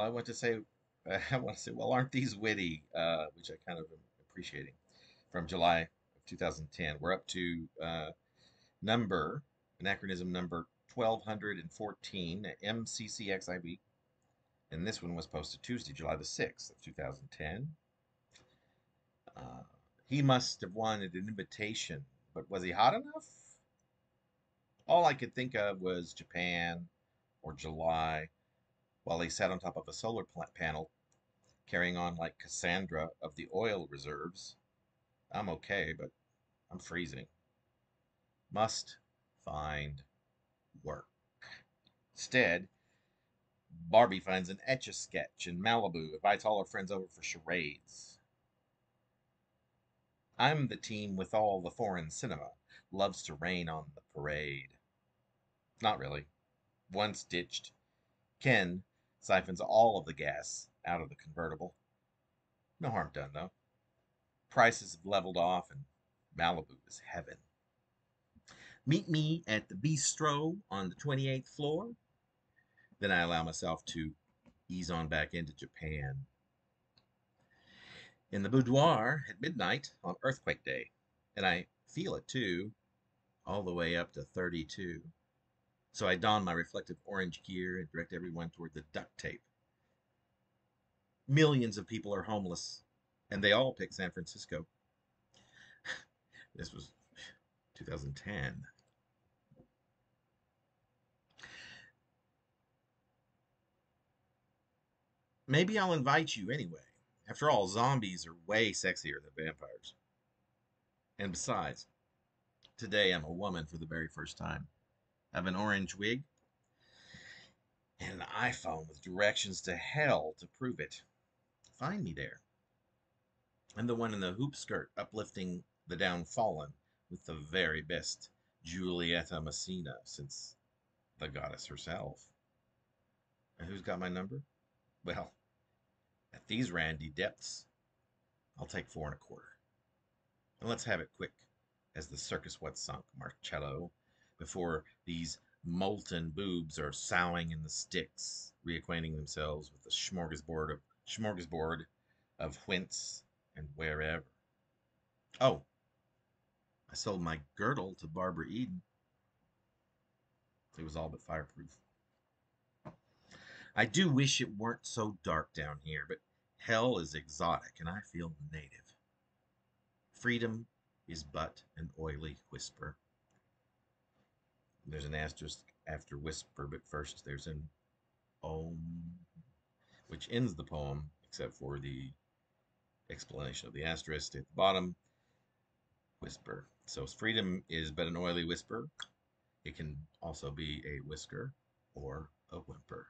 I want to say, I want to say, well, aren't these witty? Uh, which I kind of am appreciating. From July of 2010, we're up to uh, number anachronism number 1214 MCCXIV, and this one was posted Tuesday, July the 6th of 2010. Uh, he must have wanted an invitation, but was he hot enough? All I could think of was Japan or July while he sat on top of a solar panel carrying on like Cassandra of the oil reserves. I'm okay, but I'm freezing. Must find work. Instead, Barbie finds an etch a sketch in Malibu, invites all her friends over for charades. I'm the team with all the foreign cinema, loves to rain on the parade. Not really. Once ditched, Ken siphons all of the gas out of the convertible. No harm done, though. Prices have leveled off, and Malibu is heaven. Meet me at the bistro on the 28th floor. Then I allow myself to ease on back into Japan. In the boudoir at midnight on Earthquake Day, and I feel it too, all the way up to 32. So I don my reflective orange gear and direct everyone toward the duct tape. Millions of people are homeless, and they all pick San Francisco. this was 2010. Maybe I'll invite you anyway. After all, zombies are way sexier than vampires. And besides, today I'm a woman for the very first time. Have an orange wig and an iPhone with directions to hell to prove it. Find me there. I'm the one in the hoop skirt uplifting the downfallen with the very best Giulietta Masina since the goddess herself. And who's got my number? Well, at these randy depths, I'll take four and a quarter. And let's have it quick, as the circus wet sunk Marcello before these molten boobs are sowing in the sticks, reacquainting themselves with the smorgasbord of smorgasbord of whence and wherever. Oh, I sold my girdle to Barbara Eden. It was all but fireproof. I do wish it weren't so dark down here, but hell is exotic and I feel native. Freedom is but an oily whisper. There's an asterisk after whisper, but first there's an om, which ends the poem, except for the explanation of the asterisk at the bottom. Whisper. So freedom is but an oily whisper. It can also be a whisker or a whimper.